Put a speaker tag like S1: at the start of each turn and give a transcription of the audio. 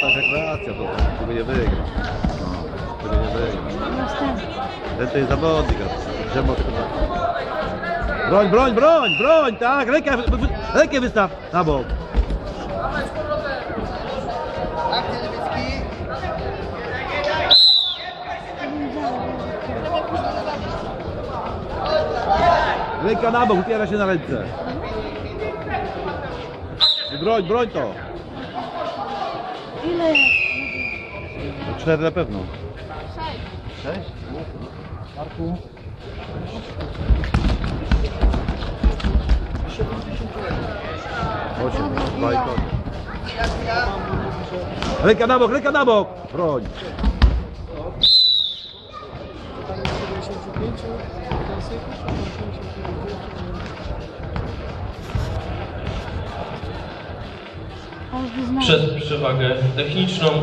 S1: To jest rekreacja, to tego nie wygra. No, tego nie wygra. Ten to jest zawodnik, a Drzemo tylko tak. Broń, broń, broń, broń, tak, rękę, wy- rękę wystaw na bok. Ręka na bok, upiera się na ręce. Broń, broń to.
S2: Ile?
S1: Cztery na pewno.
S2: Sześć.
S1: Sześć? Marku? Osiem, dwa i koniec. Ręka na bok, ręka na bok! Broń!
S2: Ale wyznaję.
S3: Przez przewagę techniczną